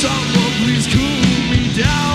Someone please cool me down.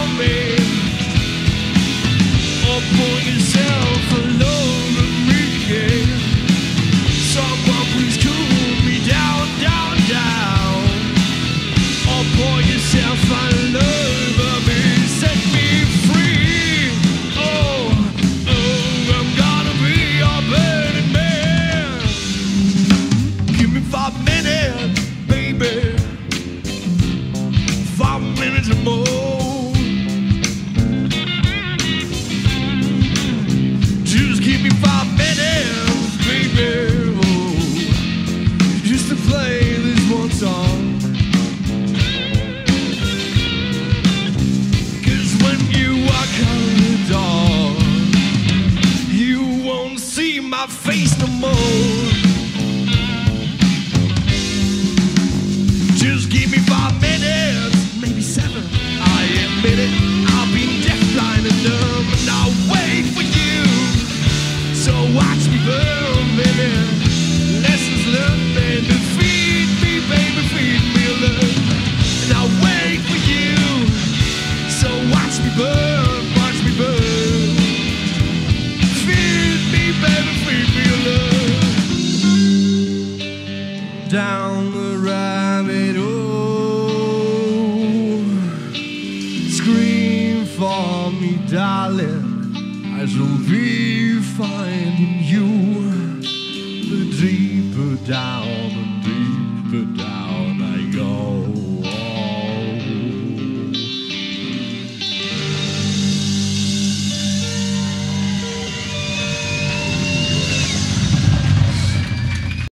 face no more. Just give me five minutes, maybe seven. I admit it. down the rabbit hole. Scream for me, darling. I'll be finding you. The deeper down, the deeper down.